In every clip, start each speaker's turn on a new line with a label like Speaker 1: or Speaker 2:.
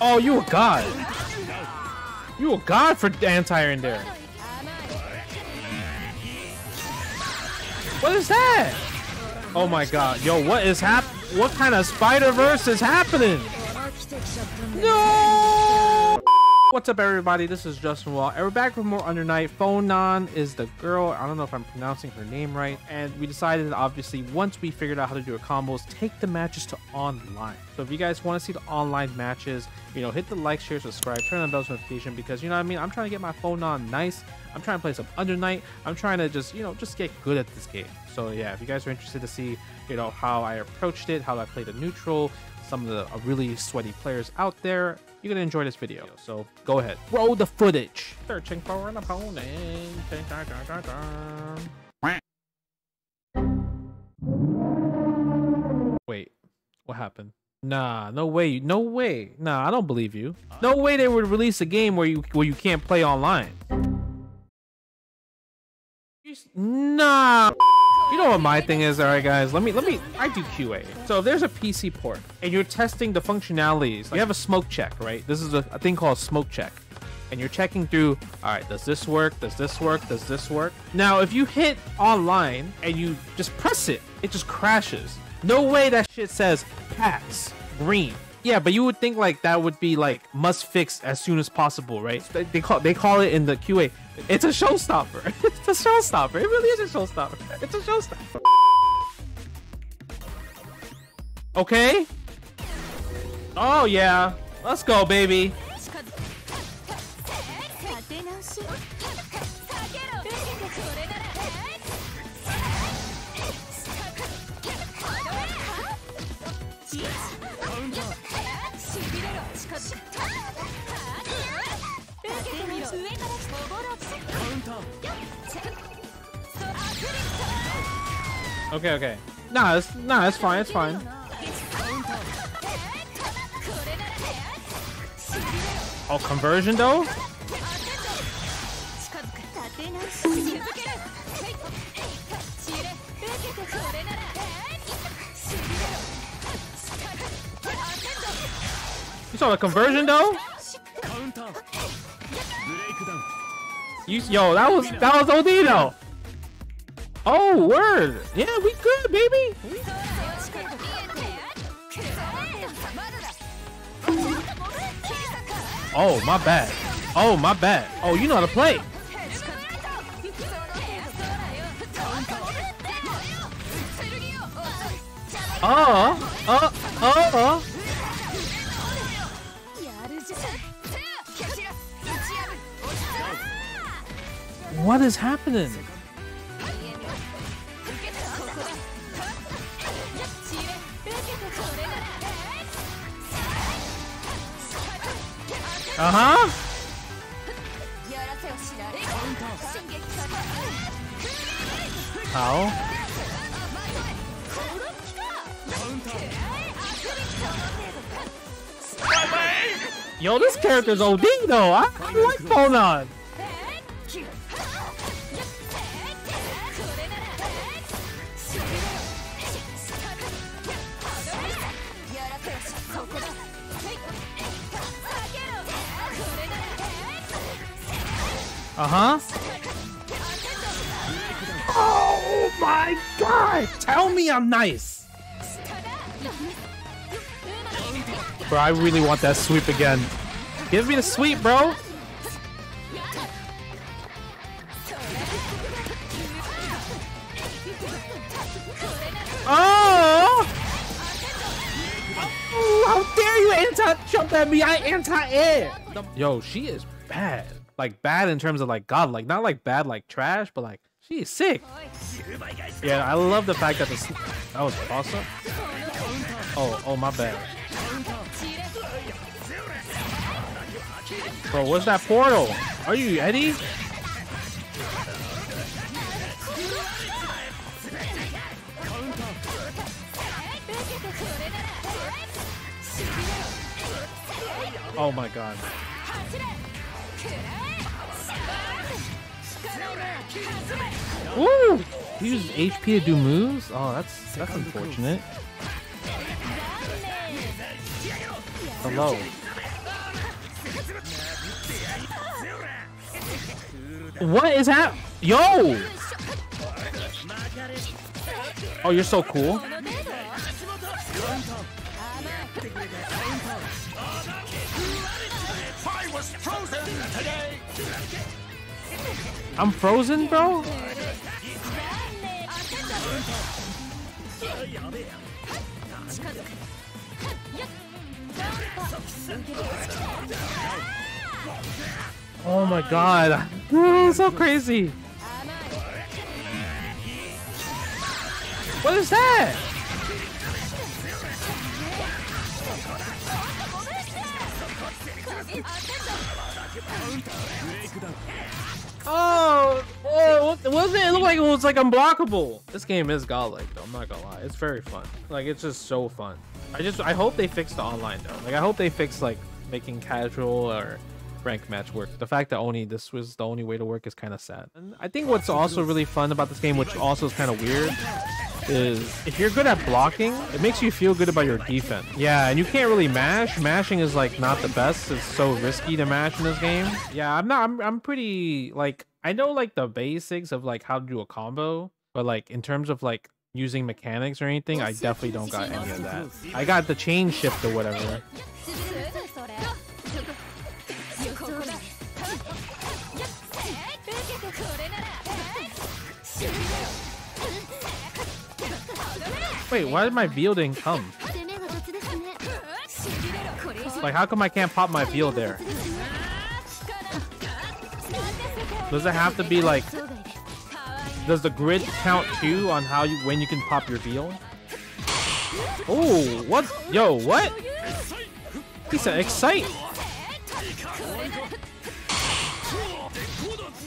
Speaker 1: Oh, you a god. You a god for anti in there. What is that? Oh my god. Yo, what is hap- What kind of Spider-Verse is happening? No! What's up, everybody? This is Justin Wong, and we're back with more Under Night. Phonon is the girl. I don't know if I'm pronouncing her name right. And we decided, obviously, once we figured out how to do our combos, take the matches to online. So if you guys want to see the online matches, you know, hit the like, share, subscribe, turn on the bell notification because, you know what I mean? I'm trying to get my Phonon nice. I'm trying to play some Under Night. I'm trying to just, you know, just get good at this game. So yeah, if you guys are interested to see, you know, how I approached it, how I played a neutral, some of the really sweaty players out there, you're gonna enjoy this video. So go ahead, roll the footage. Searching for an opponent. Wait, what happened? Nah, no way, no way. Nah, I don't believe you. No way they would release a game where you where you can't play online. Nah. You know what my thing is, all right, guys. Let me let me. I do QA. So if there's a PC port and you're testing the functionalities, you have a smoke check, right? This is a, a thing called smoke check, and you're checking through. All right, does this work? Does this work? Does this work? Now, if you hit online and you just press it, it just crashes. No way that shit says pass green. Yeah, but you would think like that would be like must fix as soon as possible, right? They call they call it in the QA. It's a showstopper. it's a showstopper. It really is a showstopper. It's a showstopper. Okay. Oh yeah. Let's go, baby. Okay, okay. Nah, it's nah, it's fine, it's fine. Oh, conversion though? You saw the conversion though? You, yo, that was that was OD though. Oh, word. Yeah, we good, baby. Oh, my bad. Oh, my bad. Oh, you know how to play. Oh, uh, uh, What is happening? Uh-huh. How? Yo, this character's OD though. I, I like Phonon. Uh-huh. Oh my god! Tell me I'm nice! Bro, I really want that sweep again. Give me the sweep, bro! Oh! oh how dare you anti-jump at me? I anti-air! Yo, she is bad like bad in terms of like god like not like bad like trash but like she's sick. Yeah i love the fact that this that was awesome. Oh oh my bad. Bro what's that portal? Are you eddie? Oh my god Ooh! He uses HP to do moves? Oh, that's that's unfortunate. Hello. What is that? Yo! Oh, you're so cool. I'm frozen, bro? Oh my god. so crazy. What is that? Oh, oh, was it? It looked like it was like unblockable. This game is godlike though. I'm not gonna lie. It's very fun. Like it's just so fun. I just I hope they fix the online though. Like I hope they fix like making casual or rank match work. The fact that only this was the only way to work is kind of sad. And I think what's also really fun about this game, which also is kind of weird, is if you're good at blocking, it makes you feel good about your defense. Yeah, and you can't really mash. Mashing is like not the best. It's so risky to mash in this game. Yeah, I'm not. I'm, I'm pretty like I know like the basics of like how to do a combo, but like in terms of like using mechanics or anything, I definitely don't got any of that. I got the chain shift or whatever. Wait, why did my Veil didn't come? Like, how come I can't pop my Veil there? Does it have to be like... Does the grid count too on how you when you can pop your Veil? Oh, what? Yo, what? He said excite.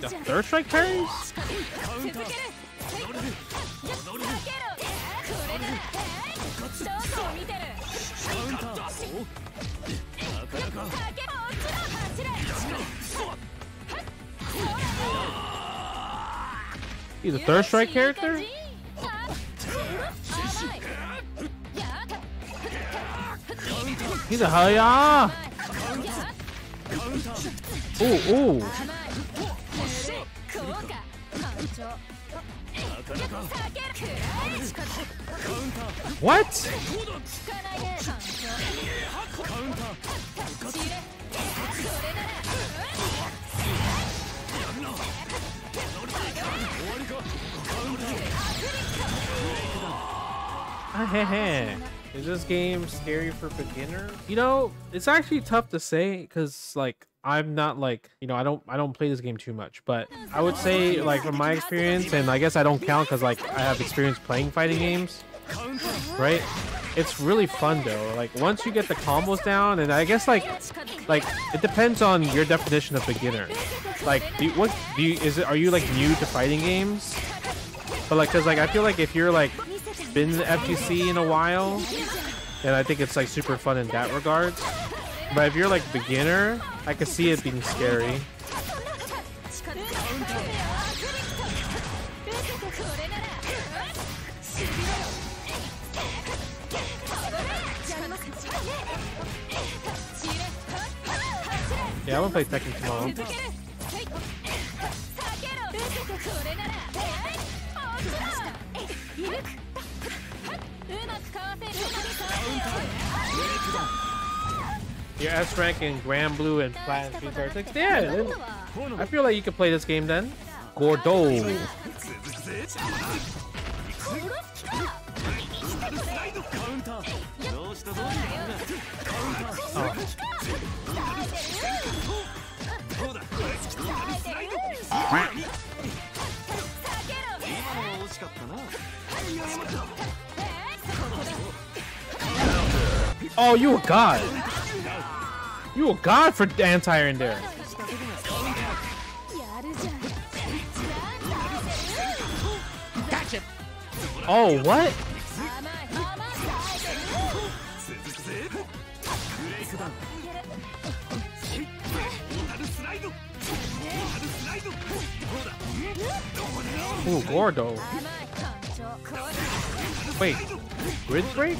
Speaker 1: The third strike parries? He's a third strike character? He's a haya! Ooh, ooh. What? Is this game scary for beginners? You know, it's actually tough to say because like I'm not like you know I don't I don't play this game too much, but I would say like from my experience, and I guess I don't count because like I have experience playing fighting games, right? It's really fun though. Like once you get the combos down, and I guess like like it depends on your definition of beginner. Like, do you, what do you is it? Are you like new to fighting games? But like, cause like I feel like if you're like been to FGC in a while, and I think it's like super fun in that regard. But if you're like beginner, I can see it being scary. Yeah, I want to play Tekken tomorrow. Your S rank in Granblue and Platinum Street Like, yeah, I feel like you could play this game then. Gordeau. Oh, Oh, you a god. You a god for anti in there. Oh, what? Ooh, Gordeau. Wait, grid break?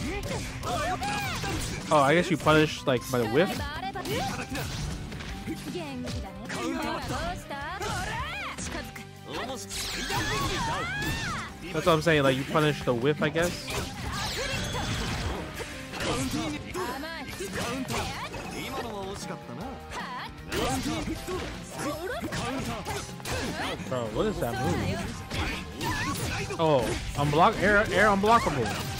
Speaker 1: Oh, I guess you punish like by the whiff. That's what I'm saying. Like you punish the whiff, I guess. Bro, what is that move? Oh, unblock air, air unblockable.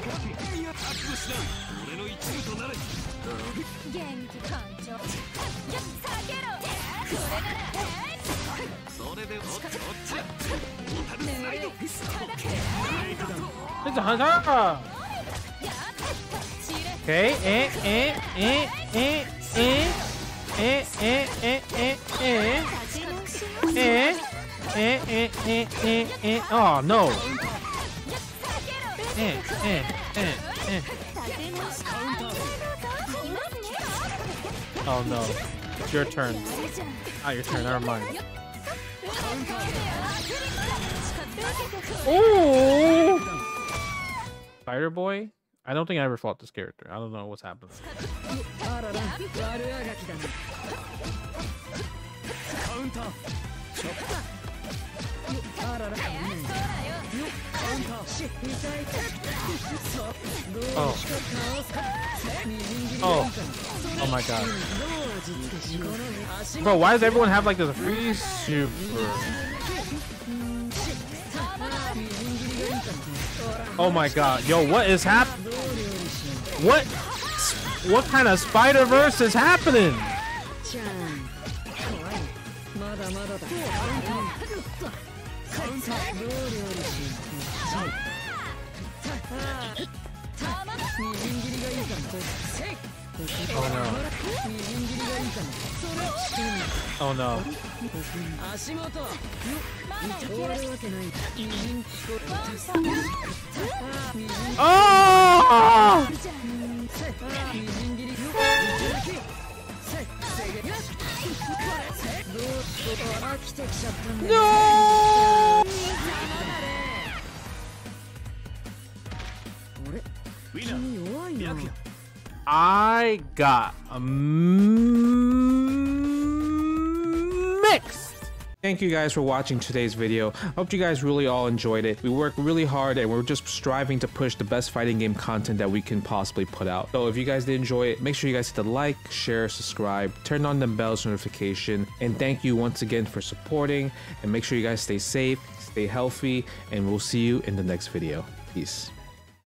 Speaker 2: 俺の一部となれ
Speaker 3: 元気感情下げろこれなら
Speaker 2: それでおっちおっちおたるサイド
Speaker 1: 这怎
Speaker 3: 么了
Speaker 1: ？OK，哎哎哎哎哎哎哎哎哎哎哎哎哎哎哎哎哦，no。Oh no. Oh no. It's your turn. Ah, your turn. Never mind. Ooh. Spider Boy? I don't think I ever fought this character. I don't know what's happening. Oh. Oh. Oh my god. Bro, why does everyone have like this free super? Oh my god. Yo, what is hap- What? What kind of Spider Verse is happening?
Speaker 2: みじん切りがいいかもせい
Speaker 1: Oh no. Oh no.
Speaker 2: Ashimoto.
Speaker 1: Oh! No! I got a mixed. Thank you guys for watching today's video. I hope you guys really all enjoyed it. We work really hard and we're just striving to push the best fighting game content that we can possibly put out. So if you guys did enjoy it, make sure you guys hit the like, share, subscribe, turn on the bells notification, and thank you once again for supporting. And make sure you guys stay safe, stay healthy, and we'll see you in the next video. Peace.